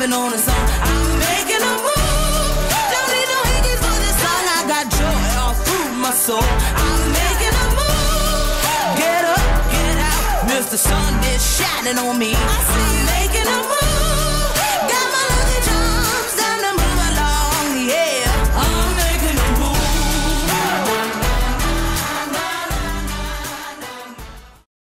been on his own. I'm making a move. Don't need no hickeys for this song. I got joy all through my soul. I'm making a move. Get up, get out. Mr. Sun is shining on me. I see